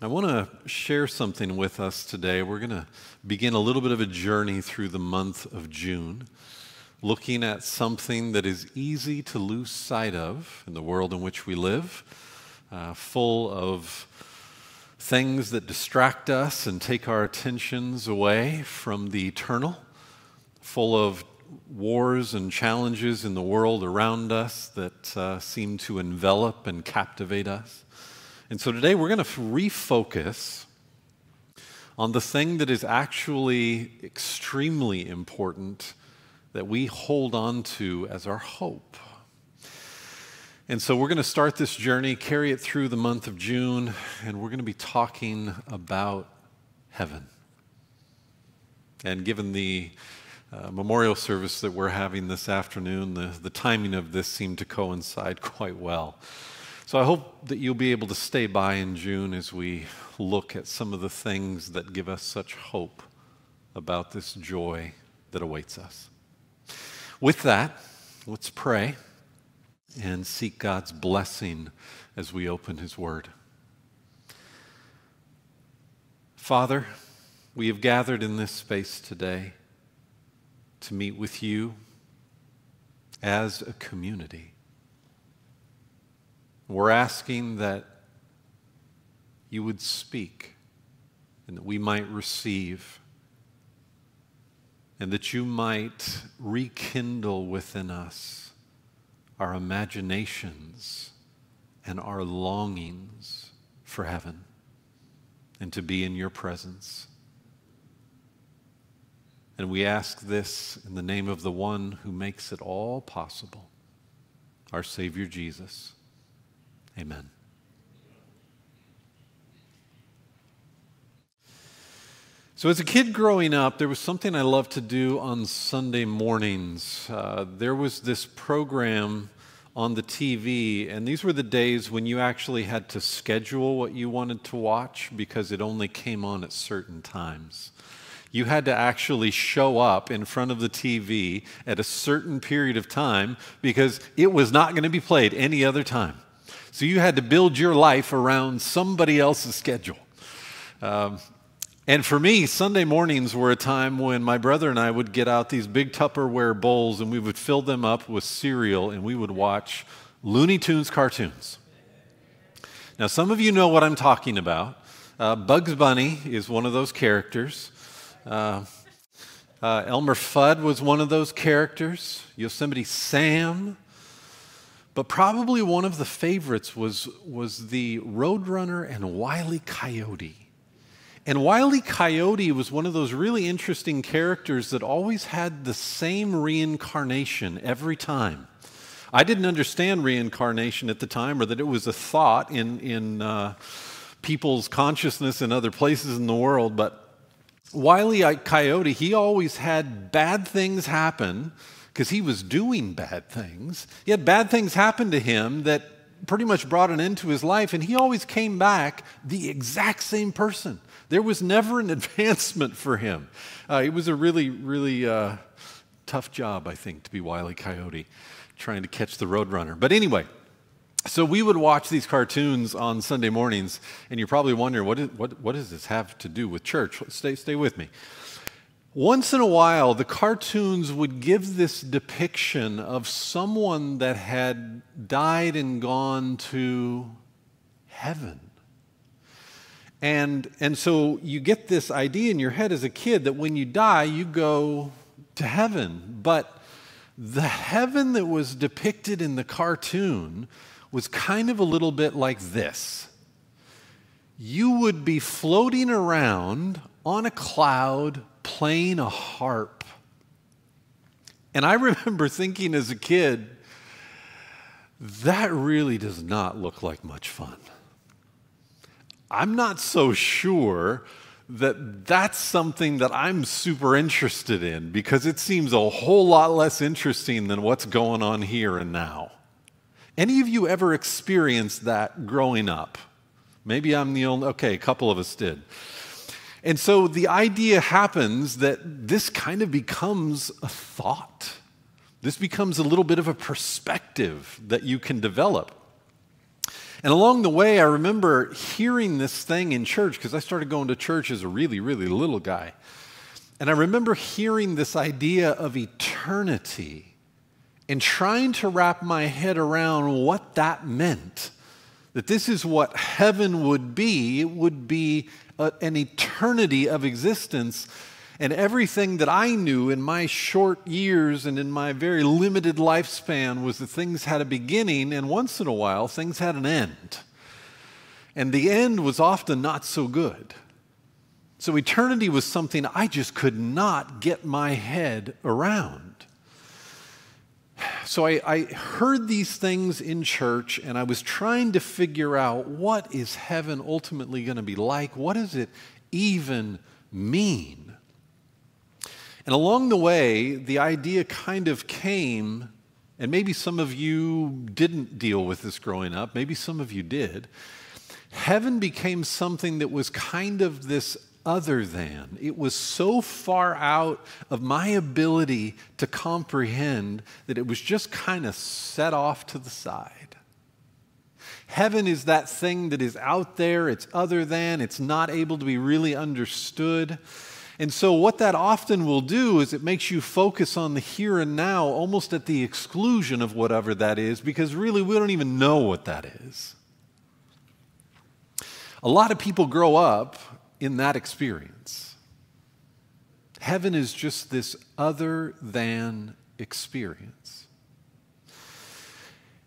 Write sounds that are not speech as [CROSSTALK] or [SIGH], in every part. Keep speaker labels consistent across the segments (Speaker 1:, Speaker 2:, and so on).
Speaker 1: I want to share something with us today. We're going to begin a little bit of a journey through the month of June, looking at something that is easy to lose sight of in the world in which we live, uh, full of things that distract us and take our attentions away from the eternal, full of wars and challenges in the world around us that uh, seem to envelop and captivate us. And so today we're going to refocus on the thing that is actually extremely important that we hold on to as our hope. And so we're going to start this journey, carry it through the month of June, and we're going to be talking about heaven. And given the uh, memorial service that we're having this afternoon, the, the timing of this seemed to coincide [LAUGHS] quite well. So I hope that you'll be able to stay by in June as we look at some of the things that give us such hope about this joy that awaits us. With that, let's pray and seek God's blessing as we open His Word. Father, we have gathered in this space today to meet with you as a community. We're asking that you would speak and that we might receive and that you might rekindle within us our imaginations and our longings for heaven and to be in your presence. And we ask this in the name of the one who makes it all possible, our Savior Jesus. Amen. So, as a kid growing up, there was something I loved to do on Sunday mornings. Uh, there was this program on the TV, and these were the days when you actually had to schedule what you wanted to watch because it only came on at certain times you had to actually show up in front of the TV at a certain period of time because it was not going to be played any other time. So you had to build your life around somebody else's schedule. Um, and for me, Sunday mornings were a time when my brother and I would get out these big Tupperware bowls and we would fill them up with cereal and we would watch Looney Tunes cartoons. Now, some of you know what I'm talking about. Uh, Bugs Bunny is one of those characters. Uh, uh, Elmer Fudd was one of those characters, Yosemite Sam. But probably one of the favorites was, was the Roadrunner and Wile E. Coyote. And Wile E. Coyote was one of those really interesting characters that always had the same reincarnation every time. I didn't understand reincarnation at the time, or that it was a thought in, in uh, people's consciousness in other places in the world, but Wiley Coyote, he always had bad things happen because he was doing bad things. Had bad things happen to him that pretty much brought an end to his life, and he always came back the exact same person. There was never an [LAUGHS] advancement for him. Uh, it was a really, really uh, tough job, I think, to be Wiley Coyote, trying to catch the Roadrunner. But anyway, so we would watch these cartoons on Sunday mornings, and you're probably wondering, what, is, what, what does this have to do with church? Stay, stay with me. Once in a while, the cartoons would give this depiction of someone that had died and gone to heaven. And, and so you get this idea in your head as a kid that when you die, you go to heaven. But the heaven that was depicted in the cartoon was kind of a little bit like this you would be floating around on a cloud playing a harp. And I [LAUGHS] remember thinking as a kid, that really does not look like much fun. I'm not so sure that that's something that I'm super interested in because it seems a whole lot less interesting than what's going on here and now. Any of you ever experienced that growing up? Maybe I'm the only, okay, a couple of us did. And so the idea happens that this kind of becomes a thought. This becomes a little bit of a perspective that you can develop. And along the way, I remember hearing this thing in church because I started going to church as a really, really little guy. And I remember hearing this idea of eternity and trying to wrap my head around what that meant. That this is what heaven would be. It would be a, an eternity of existence. And everything that I knew in my short years and in my very limited lifespan was that things had a beginning, and once in a while, things had an end. And the end was often not so good. So eternity was something I just could not get my head around so I, I, heard these things in church and I was trying to figure out what is heaven ultimately going to be like? What does it even mean? And along the way, the idea kind of came, and maybe some of you didn't deal with this growing up, maybe some of you did. Heaven became something that was kind of this other than. It was so far out of my ability to comprehend that it was just kind of set off to the side. Heaven is that thing that is out there, it's other than, it's not able to be really understood. And so, what that often will do is it makes you focus on the here and now almost at the exclusion of whatever that is, because really we don't even know what that is. A lot of people grow up in that experience. Heaven is just this other than experience.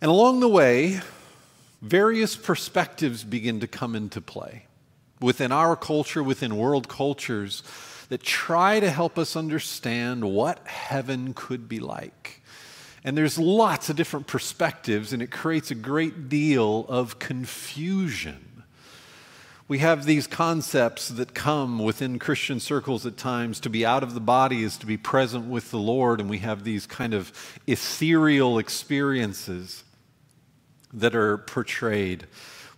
Speaker 1: And along the way, various perspectives begin to come into play within our culture, within world cultures, that try to help us understand what heaven could be like. And there's lots of different perspectives, and it creates a great deal of confusion we have these concepts that come within Christian circles at times. To be out of the body is to be present with the Lord, and we have these kind of ethereal experiences that are portrayed.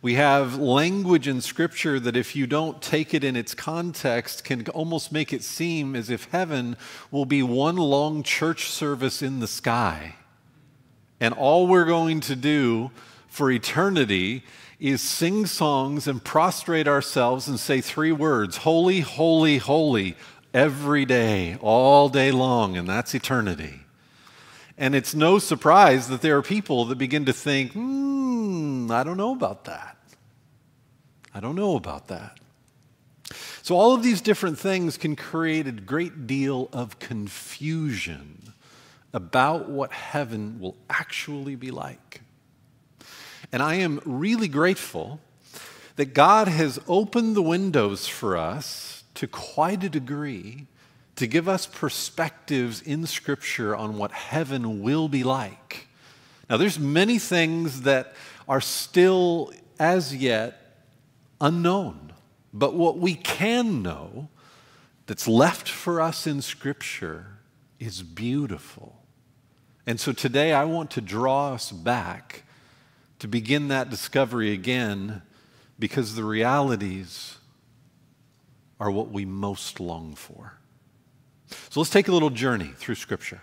Speaker 1: We have language in Scripture that, if you don't take it in its context, can almost make it seem as if heaven will be one long church service in the sky. And all we're going to do for eternity is sing songs and prostrate ourselves and say three words Holy, holy, holy, every day, all day long, and that's eternity. And it's no surprise that there are people that begin to think, hmm, I don't know about that. I don't know about that. So, all of these different things can create a great deal of confusion about what heaven will actually be like. And I am really grateful that God has opened the windows for us to quite a degree to give us perspectives in Scripture on what heaven will be like. Now, there's many things that are still as yet unknown, but what we can know that's left for us in Scripture is beautiful. And so today I want to draw us back to begin that discovery again because the realities are what we most long for. So let's take a little journey through Scripture.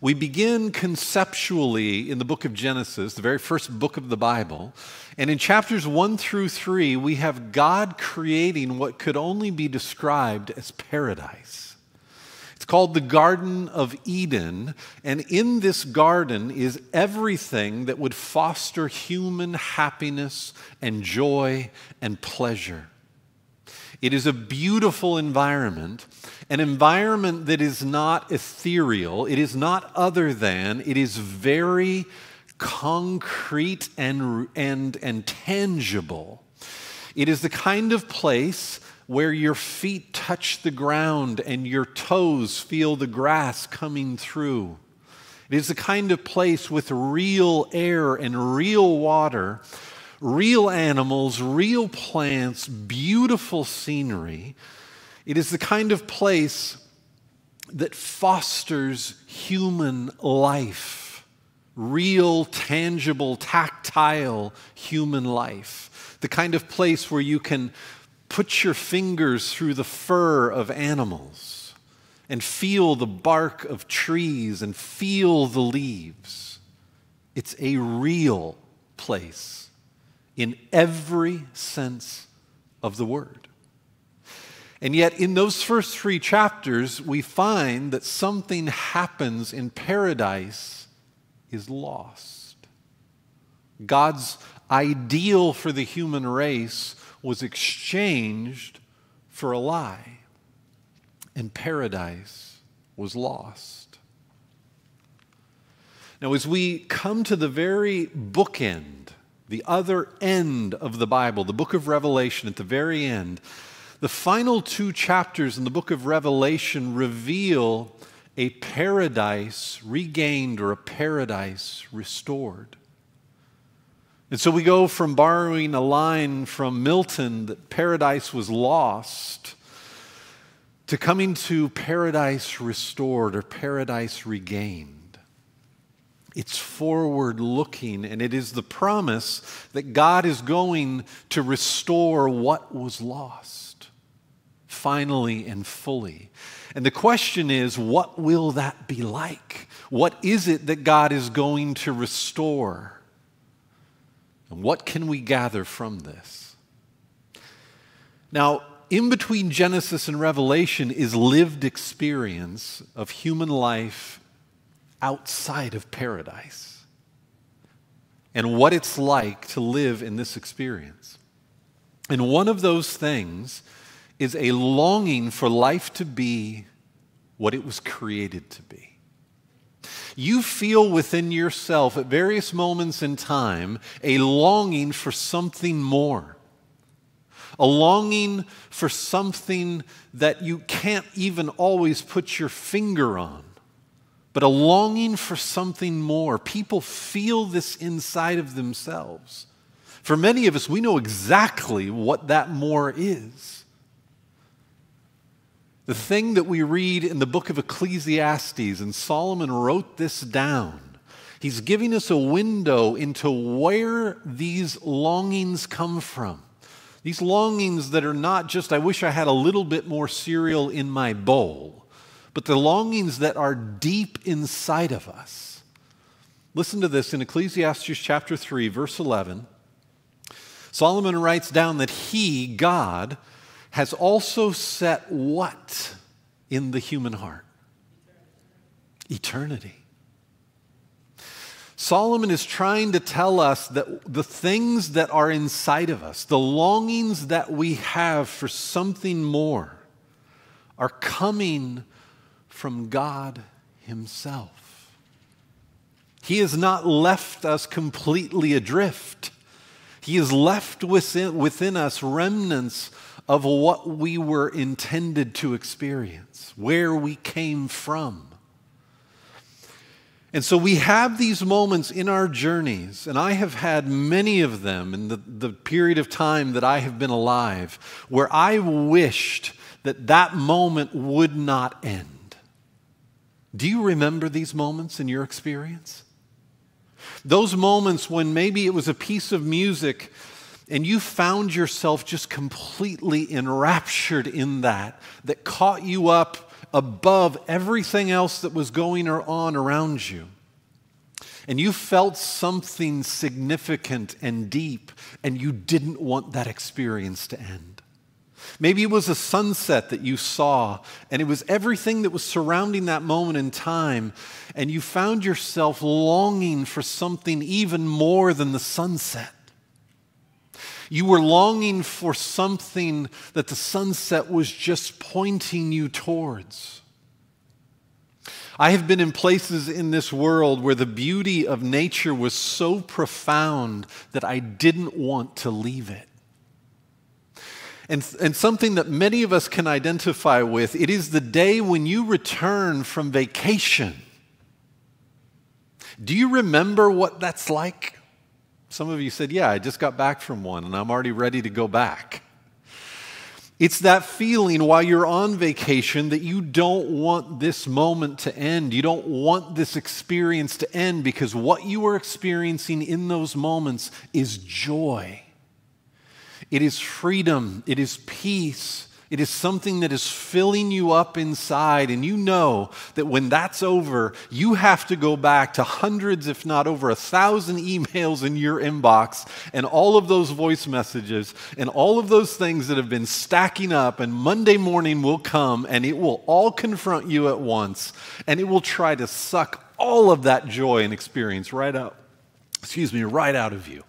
Speaker 1: We begin conceptually in the book of Genesis, the very first book of the Bible. And in chapters one through three, we have God creating what could only be described as paradise. It's called the Garden of Eden. And in this garden is everything that would foster human happiness and joy and pleasure. It is a beautiful environment, an environment that is not ethereal, it is not other than, it is very concrete and, and, and tangible. It is the kind of place where your feet touch the ground and your toes feel the grass coming through. It is the kind of place with real air and real water, real animals, real plants, beautiful scenery. It is the kind of place that fosters human life, real, tangible, tactile human life. The kind of place where you can Put your fingers through the fur of animals and feel the bark of trees and feel the leaves. It's a real place in every sense of the word. And yet, in those first three chapters, we find that something happens in paradise is lost. God's ideal for the human race was exchanged for a lie, and paradise was lost. Now, as we come to the very bookend, the other end of the Bible, the book of Revelation at the very end, the final two chapters in the book of Revelation reveal a paradise regained or a paradise restored. And so we go from borrowing a line from Milton that paradise was lost to coming to paradise restored or paradise regained. It's forward looking, and it is the promise that God is going to restore what was lost, finally and fully. And the question is, what will that be like? What is it that God is going to restore? And what can we gather from this? Now, in between Genesis and Revelation is lived experience of human life outside of paradise and what it's like to live in this experience. And one of those things is a longing for life to be what it was created to be. You feel within yourself at various moments in time a longing for something more, a longing for something that you can't even always put your finger on, but a longing for something more. People feel this inside of themselves. For many of us, we know exactly what that more is. The thing that we read in the book of Ecclesiastes, and Solomon wrote this down. He's giving us a window into where these longings come from. These longings that are not just, I wish I had a little bit more cereal in my bowl, but the longings that are deep inside of us. Listen to this in Ecclesiastes chapter 3, verse 11. Solomon writes down that he, God, has also set what in the human heart? Eternity. Solomon is trying to tell us that the things that are inside of us, the longings that we have for something more, are coming from God Himself. He has not left us completely adrift. He has left within, within us remnants of what we were intended to experience, where we came from. And so we have these moments in our journeys, and I have had many of them in the, the period of time that I have been alive, where I wished that that moment would not end. Do you remember these moments in your experience? Those moments when maybe it was a piece of music and you found yourself just completely enraptured in that, that caught you up above everything else that was going on around you. And you felt something significant and deep, and you didn't want that experience to end. Maybe it was a sunset that you saw, and it was everything that was surrounding that moment in time, and you found yourself longing for something even more than the sunset. You were longing for something that the sunset was just pointing you towards. I have been in places in this world where the beauty of nature was so profound that I didn't want to leave it. And, and something that many of us can identify with it is the day when you return from vacation. Do you remember what that's like? Some of you said, Yeah, I just got back from one and I'm already ready to go back. It's that feeling while you're on vacation that you don't want this moment to end. You don't want this experience to end because what you are experiencing in those moments is joy. It is freedom. It is peace. It is something that is filling you up inside, and you know that when that's over, you have to go back to hundreds, if not over a thousand emails in your inbox, and all of those voice messages, and all of those things that have been stacking up. And Monday morning will come, and it will all confront you at once, and it will try to suck all of that joy and experience right out, excuse me, right out of you.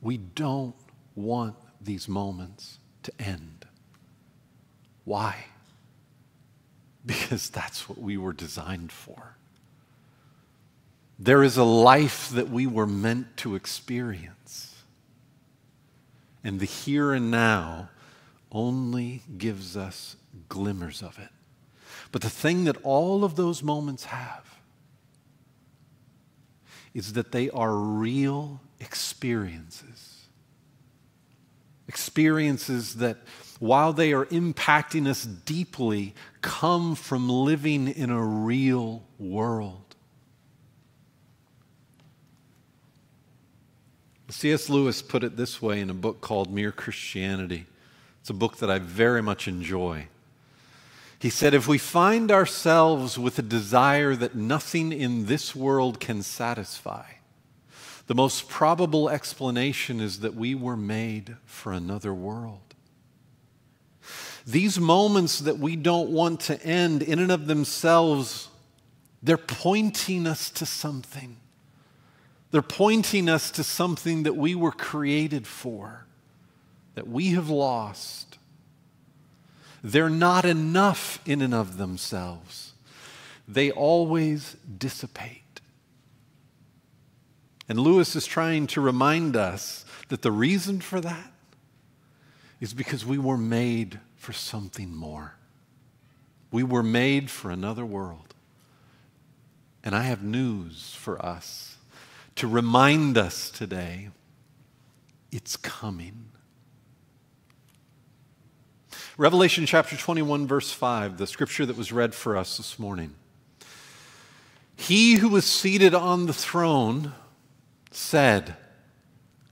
Speaker 1: We don't want these moments to end. Why? Because that's what we were designed for. There is a life that we were meant to experience. And the here and now only gives us glimmers of it. But the thing that all of those moments have is that they are real experiences. Experiences that while they are impacting us deeply, come from living in a real world. C.S. Lewis put it this way in a book called Mere Christianity. It's a book that I very much enjoy. He said, If we find ourselves with a desire that nothing in this world can satisfy, the most probable explanation is that we were made for another world. These moments that we don't want to end in and of themselves, they're pointing us to something. They're pointing us to something that we were created for, that we have lost. They're not enough in and of themselves, they always dissipate. And Lewis is trying to remind us that the reason for that is because we were made for something more. We were made for another world. And I have news for us to remind us today it's coming. Revelation chapter 21, verse 5, the scripture that was read for us this morning. He who was seated on the throne said,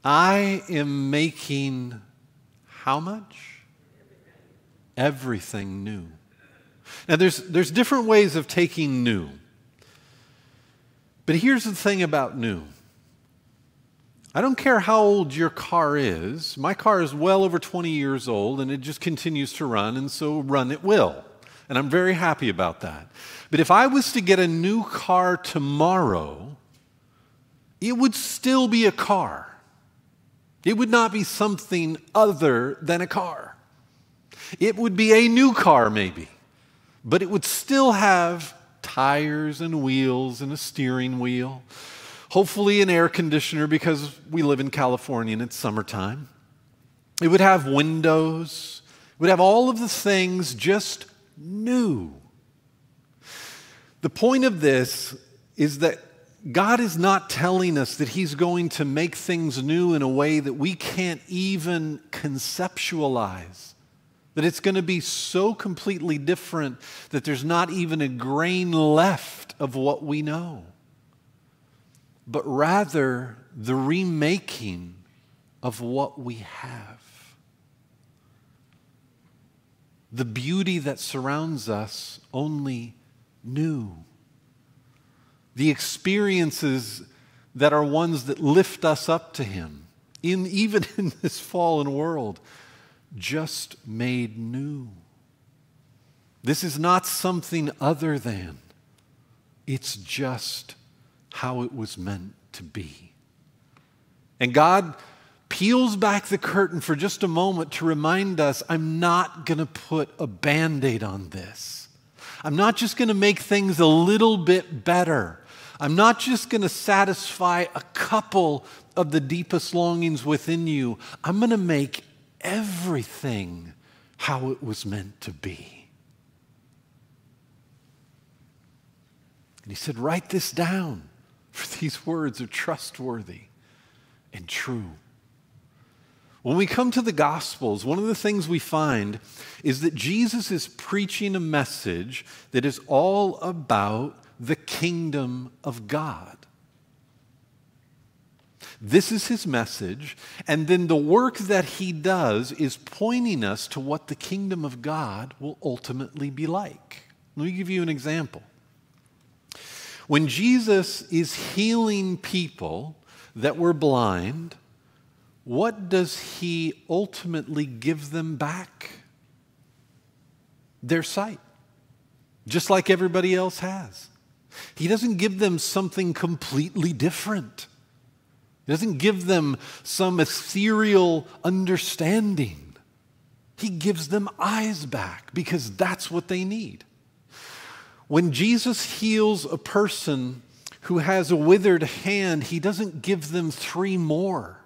Speaker 1: I am making how much? Everything new. Now, there's, there's different ways of taking new. But here's the thing about new I don't care how old your car is. My car is well over 20 years old and it just continues to run, and so run it will. And I'm very happy about that. But if I was to get a new car tomorrow, it would still be a car. It would not be something other than a car. It would be a new car, maybe, but it would still have tires and wheels and a steering wheel, hopefully, an air conditioner because we live in California and it's summertime. It would have windows, it would have all of the things just new. The point of this is that God is not telling us that He's going to make things new in a way that we can't even conceptualize that it's going to be so completely different that there's not even a grain left of what we know, but rather the remaking of what we have. The beauty that surrounds us only new. The experiences that are ones that lift us up to Him, in, even [LAUGHS] in this fallen world just made new. This is not something other than, it's just how it was meant to be. And God peels back the curtain for just a moment to remind us I'm not going to put a band aid on this. I'm not just going to make things a little bit better. I'm not just going to satisfy a couple of the deepest longings within you. I'm going to make everything how it was meant to be. And he said, Write this down, for these words are trustworthy and true. When we come to the Gospels, one of the things we find is that Jesus is preaching a message that is all about the kingdom of God. This is his message. And then the work that he does is pointing us to what the kingdom of God will ultimately be like. Let me give you an example. When Jesus is healing people that were blind, what does he ultimately give them back? Their sight, just like everybody else has. He doesn't give them something completely different. He doesn't give them some ethereal understanding. He gives them eyes back because that's what they need. When Jesus heals a person who has a withered hand, he doesn't give them three more.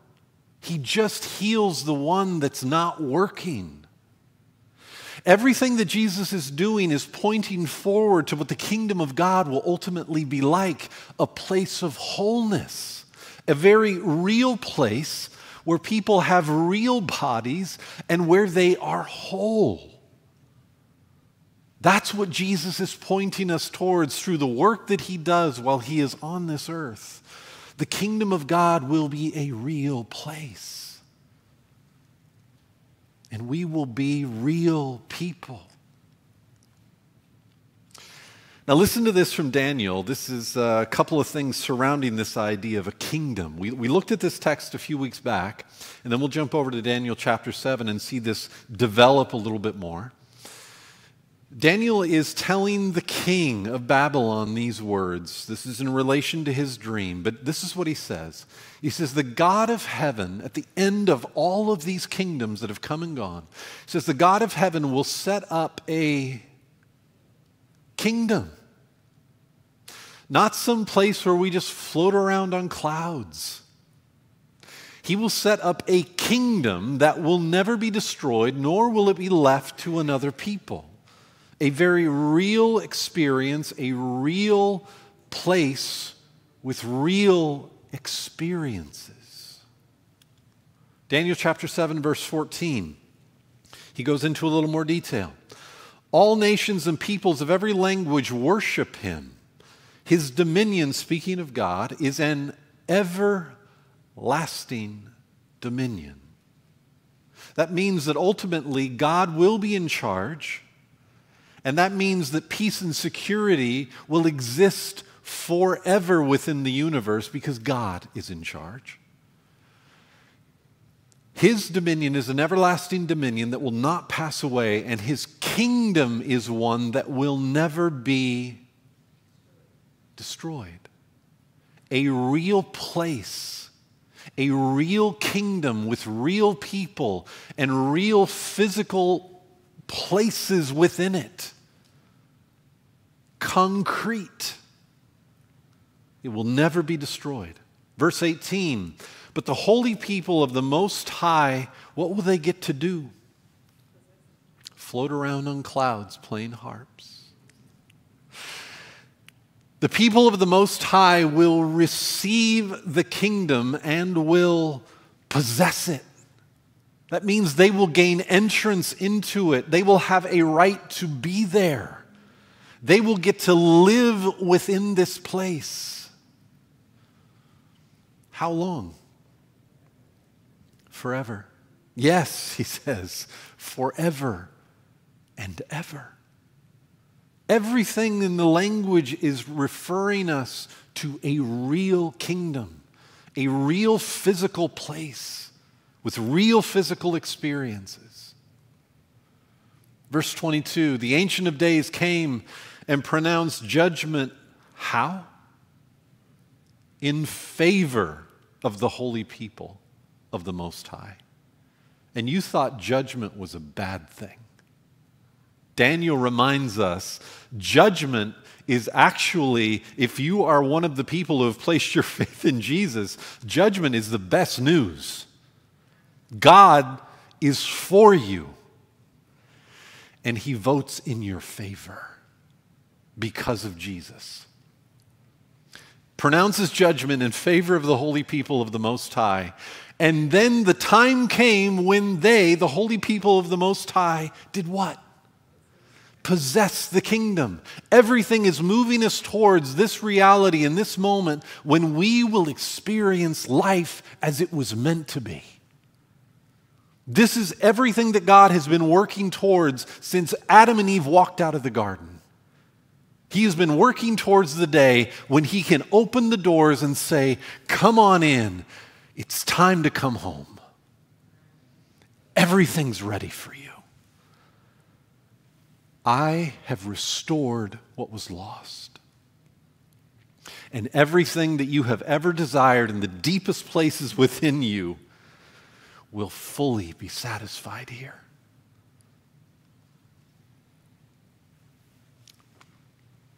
Speaker 1: He just heals the one that's not working. Everything that Jesus is doing is pointing forward to what the kingdom of God will ultimately be like a place of wholeness, a very real place where people have real bodies and where they are whole. That's what Jesus is pointing us towards through the work that he does while he is on this earth. The kingdom of God will be a real place. And we will be real people. Now, listen to this from Daniel. This is uh, a couple of things surrounding this idea of a kingdom. We, we looked at this text a few weeks back, and then we'll jump over to Daniel chapter 7 and see this develop a little bit more. Daniel is telling the king of Babylon these words. This is in relation to his dream, but this is what he says. He says, The God of heaven, at the end of all of these kingdoms that have come and gone, says, The God of heaven will set up a kingdom. Not some place where we just float around on clouds. He will set up a kingdom that will never be destroyed, nor will it be left to another people a very real experience, a real place with real experiences. Daniel chapter 7, verse 14, he goes into a little more detail. All nations and peoples of every language worship him. His dominion, speaking of God, is an everlasting dominion. That means that ultimately God will be in charge and that means that peace and security will exist forever within the universe because God is in charge. His dominion is an everlasting dominion that will not pass away, and his kingdom is one that will never be destroyed. A real place, a real kingdom with real people and real physical places within it. Concrete. It will never be destroyed. Verse 18 But the holy people of the Most High, what will they get to do? Float around on clouds playing harps. The people of the Most High will receive the kingdom and will possess it. That means they will gain entrance into it. They will have a right to be there. They will get to live within this place. How long? Forever. Yes, he [LAUGHS] says, forever and ever. Everything in the language is referring us to a real kingdom, a real physical place with real physical experiences. Verse 22 The Ancient of Days came and pronounced judgment. How? In favor of the holy people of the Most High. And you thought judgment was a bad thing. Daniel reminds us judgment is actually, if you are one of the people who have placed your [LAUGHS] faith in Jesus, judgment is the best news. God is for you, and He votes in your favor because of Jesus. Pronounces judgment in favor of the holy people of the Most High. And then the time came when they, the holy people of the Most High, did what? Possess the kingdom. Everything is moving us towards this reality in this moment when we will experience life as it was meant to be. This is everything that God has been working towards since Adam and Eve walked out of the garden. He has been working towards the day when He can open the doors and say, Come on in. It's time to come home. Everything's ready for you. I have restored what was lost. And everything that you have ever desired in the deepest places within you will fully be satisfied here.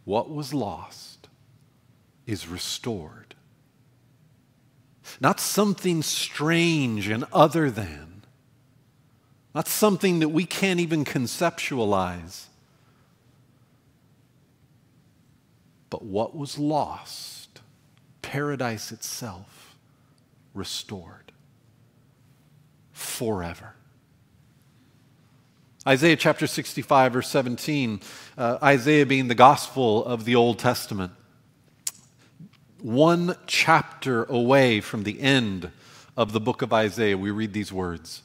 Speaker 1: What was lost is restored. Not something strange and other than, not something that we can't even conceptualize. But what was lost, paradise itself, restored forever. Isaiah chapter 65, verse 17, uh, Isaiah being the gospel of the Old Testament, one chapter away from the end of the book of Isaiah, we read these words.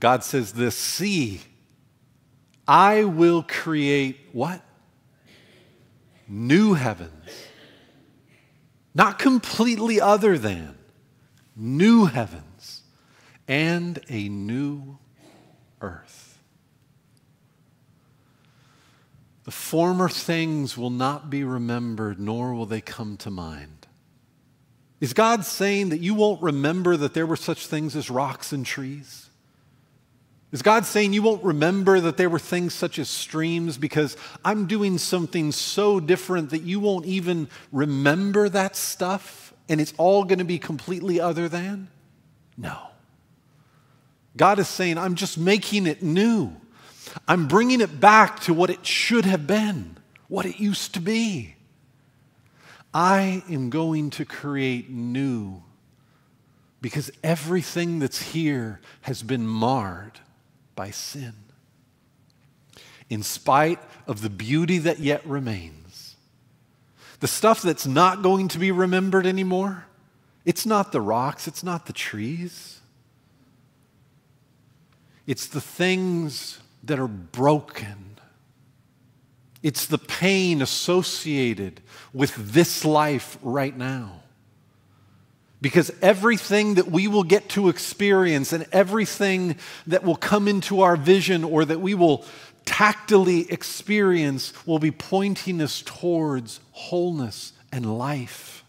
Speaker 1: God says this See, I will create what? New heavens, not completely other than, new heavens, and a new earth. The former things will not be remembered, nor will they come to mind. Is God saying that you won't remember that there were such things as rocks and trees? Is God saying you won't remember that there were things such as streams because I'm doing something so different that you won't even remember that stuff and it's all going to be completely other than? No. God is saying, I'm just making it new. I'm bringing it back to what it should have been, what it used to be. I am going to create new because everything that's here has been marred by sin. In spite of the beauty that yet remains, the stuff that's not going to be remembered anymore, it's not the rocks, it's not the trees. It's the things that are broken. It's the pain associated with this life right now. Because everything that we will get to experience and everything that will come into our vision or that we will tactily experience will be pointing us towards wholeness and life.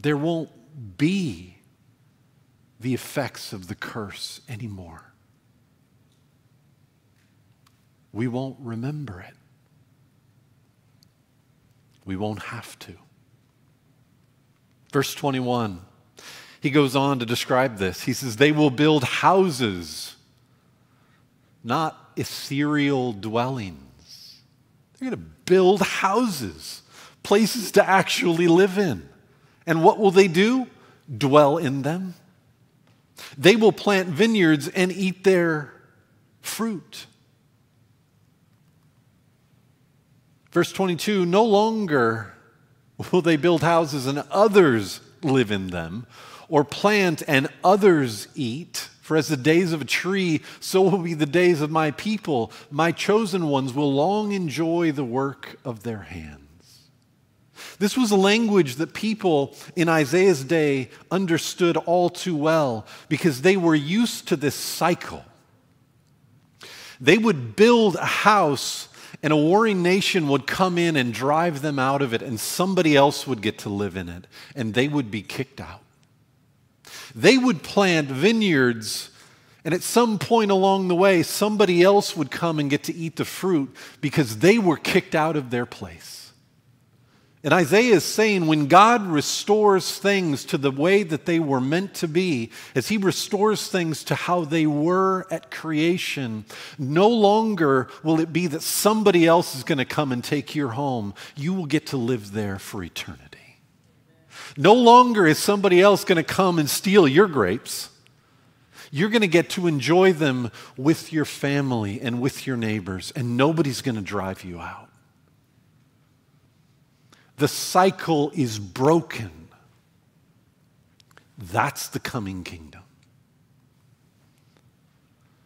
Speaker 1: There won't be the effects of the curse anymore. We won't remember it. We won't have to. Verse 21, he goes on to describe this. He says, They will build houses, not ethereal dwellings. They're going to build houses, places to actually live in. And what will they do? Dwell in them. They will plant vineyards and eat their fruit. Verse 22 No longer Will they build houses and others live in them? Or plant and others eat? For as the days of a tree, so will be the days of my people. My chosen ones will long enjoy the work of their hands. This was a language that people in Isaiah's day understood all too well because they were used to this cycle. They would build a house and a warring nation would come in and drive them out of it, and somebody else would get to live in it, and they would be kicked out. They would plant vineyards, and at some point along the way, somebody else would come and get to eat the fruit because they were kicked out of their place. And Isaiah is saying when God restores things to the way that they were meant to be, as he restores things to how they were at creation, no longer will it be that somebody else is going to come and take your home. You will get to live there for eternity. No longer is somebody else going to come and steal your grapes. You're going to get to enjoy them with your family and with your neighbors, and nobody's going to drive you out. The cycle is broken. That's the coming kingdom.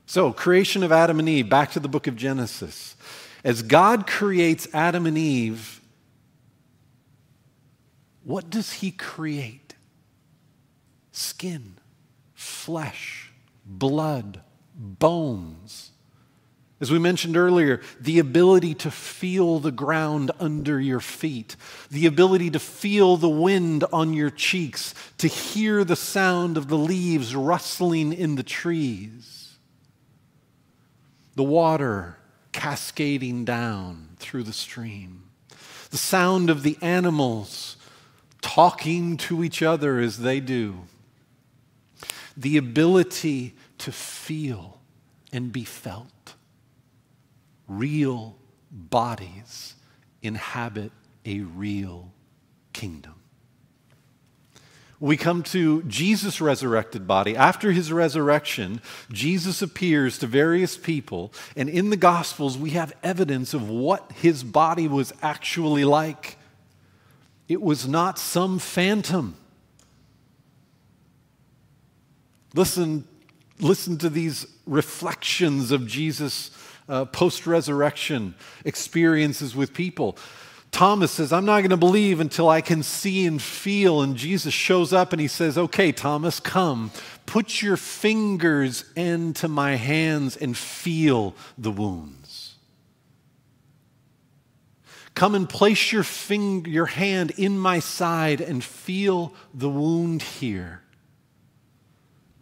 Speaker 1: So, creation of Adam and Eve, back to the book of Genesis. As God creates Adam and Eve, what does he create? Skin, flesh, blood, bones. As we mentioned earlier, the ability to feel the ground under your feet, the ability to feel the wind on your cheeks, to hear the sound of the leaves rustling in the trees, the water cascading down through the stream, the sound of the animals talking to each other as they do, the ability to feel and be felt. Real bodies inhabit a real kingdom. We come to Jesus' resurrected body. After his resurrection, Jesus appears to various people, and in the Gospels, we have evidence of what his body was actually like. It was not some phantom. Listen, listen to these reflections of Jesus' uh, post resurrection experiences with people. Thomas says, I'm not going to believe until I can see and feel. And Jesus shows up and he says, Okay, Thomas, come. Put your fingers into my hands and feel the wounds. Come and place your, finger, your hand in my side and feel the wound here.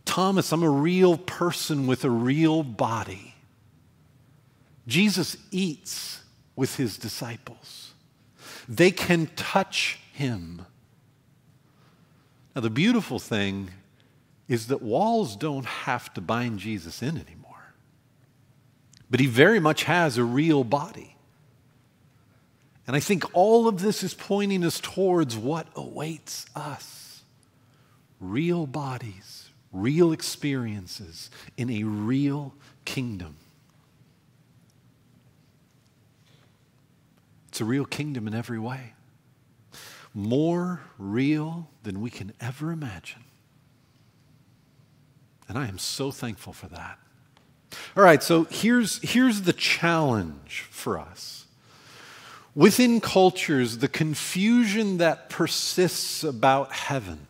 Speaker 1: Thomas, I'm a real person with a real body. Jesus eats with his disciples, they can touch him. Now, the beautiful thing is that walls don't have to bind Jesus in anymore, but he very much has a real body. And I think all of this is pointing us towards what awaits us real bodies real experiences in a real kingdom. It's a real kingdom in every way, more real than we can ever imagine. And I am so thankful for that. All right, so here's, here's the challenge for us. Within cultures, the confusion that persists about heaven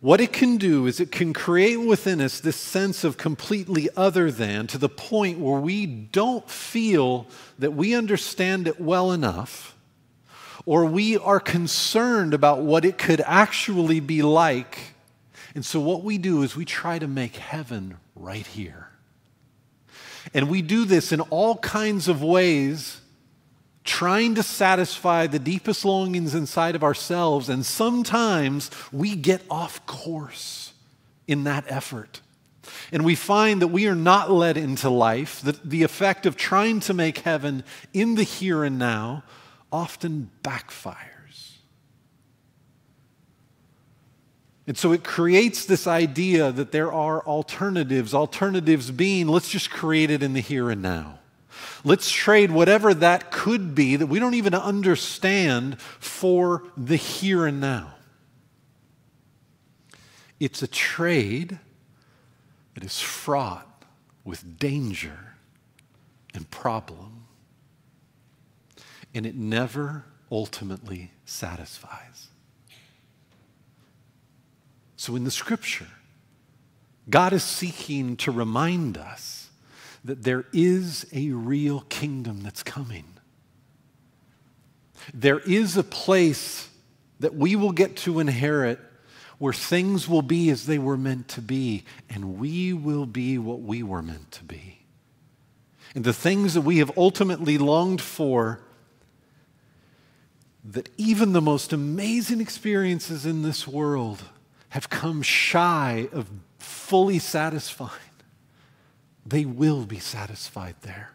Speaker 1: what it can do is it can create within us this sense of completely other than to the point where we don't feel that we understand it well enough or we are concerned about what it could actually be like. And so, what we do is we try to make heaven right here. And we do this in all kinds of ways trying to satisfy the deepest longings inside of ourselves, and sometimes we get off course in that effort. And we find that we are not led into life, that the effect of trying to make heaven in the here and now often backfires. And so it creates this idea that there are alternatives, alternatives being let's just create it in the here and now. Let's trade whatever that could be that we don't even understand for the here and now. It's a trade that is fraught with danger and problem, and it never ultimately satisfies. So, in the scripture, God is seeking to remind us that there is a real kingdom that's coming. There is a place that we will get to inherit where things will be as they were meant to be, and we will be what we were meant to be. And the things that we have ultimately longed for, that even the most amazing experiences in this world have come shy of fully satisfying they will be satisfied there.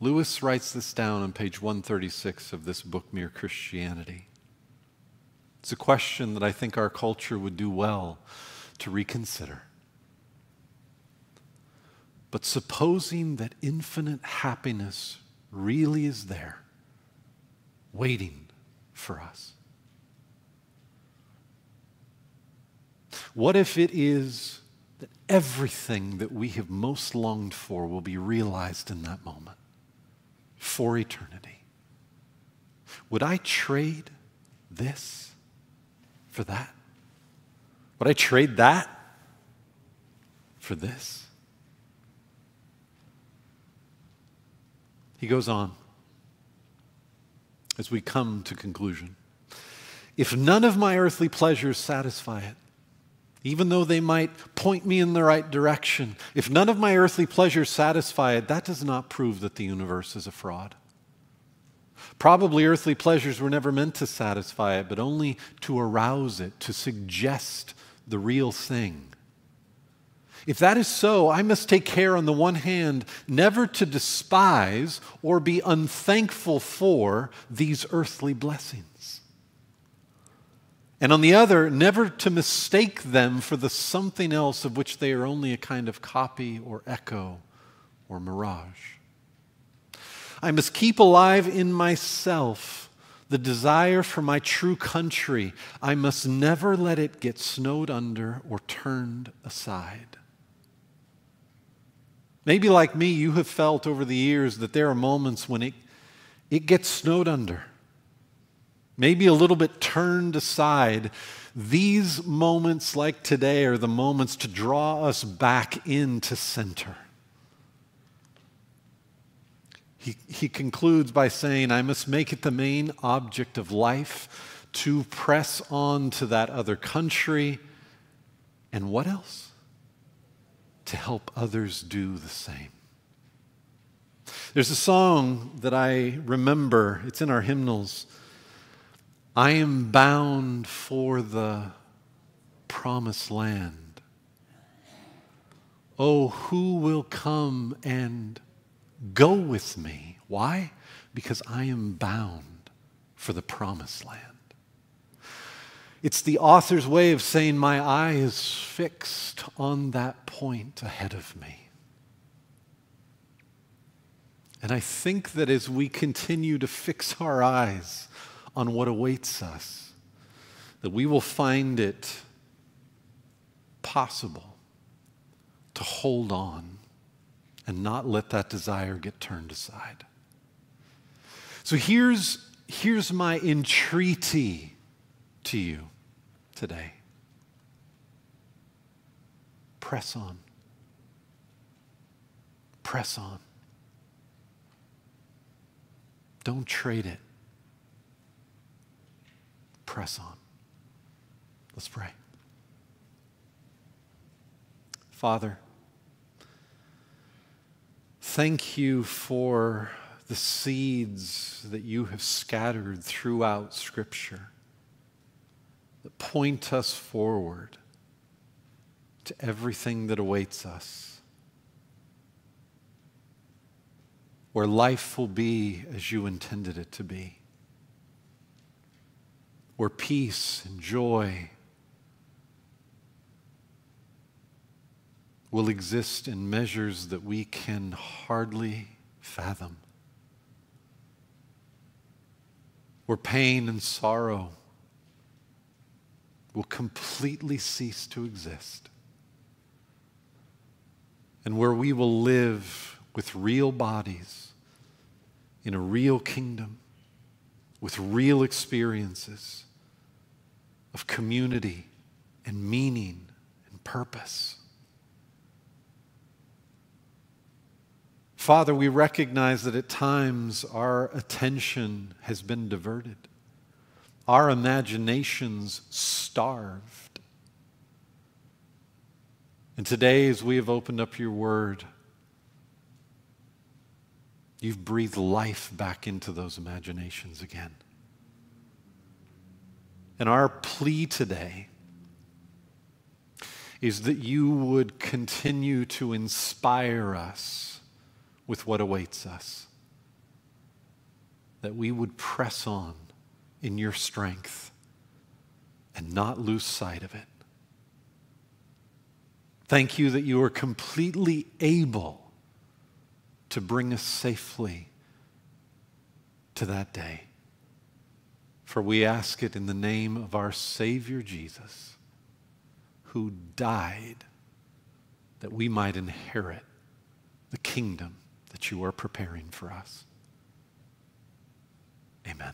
Speaker 1: Lewis writes this down on page 136 of this book, Mere Christianity. It's a question that I think our culture would do well to reconsider. But supposing that infinite happiness really is there, waiting for us. What if it is that everything that we have most longed for will be realized in that moment for eternity? Would I trade this for that? Would I trade that for this? He goes on as we come to conclusion. If none of my earthly pleasures satisfy it, even though they might point me in the right direction, if none of my earthly pleasures satisfy it, that does not prove that the universe is a fraud. Probably earthly pleasures were never meant to satisfy it, but only to arouse it, to suggest the real thing. If that is so, I must take care, on the one hand, never to despise or be unthankful for these earthly blessings. And on the other, never to mistake them for the something else of which they are only a kind of copy or echo or mirage. I must keep alive in myself the desire for my true country. I must never let it get snowed under or turned aside. Maybe, like me, you have felt over the years that there are moments when it, it gets snowed under, maybe a little bit turned aside. These moments, like today, are the moments to draw us back into center. He, he concludes by saying, I must make it the main object of life to press on to that other country. And what else? to help others do the same. There's a song that I remember, it's in our hymnals. I am bound for the promised land. Oh, who will come and go with me? Why? Because I am bound for the promised land. It's the author's way of saying, My eye is fixed on that point ahead of me. And I think that as we continue to fix our eyes on what awaits us, that we will find it possible to hold on and not let that desire get turned aside. So here's, here's my entreaty to you today. Press on. Press on. Don't trade it. Press on. Let's pray. Father, thank you for the seeds that you have scattered throughout Scripture that point us forward to everything that awaits us, where life will be as you intended it to be, where peace and joy will exist in measures that we can hardly fathom, where pain and sorrow will completely cease to exist. And where we will live with real bodies in a real kingdom, with real experiences of community and meaning and purpose. Father, we recognize that at times our attention has been diverted our imaginations starved. And today, as we have opened up your word, you've breathed life back into those imaginations again. And our plea today is that you would continue to inspire us with what awaits us that we would press on in your strength and not lose sight of it. Thank you that you are completely able to bring us safely to that day. For we ask it in the name of our Savior Jesus, who died that we might inherit the kingdom that you are preparing for us. Amen.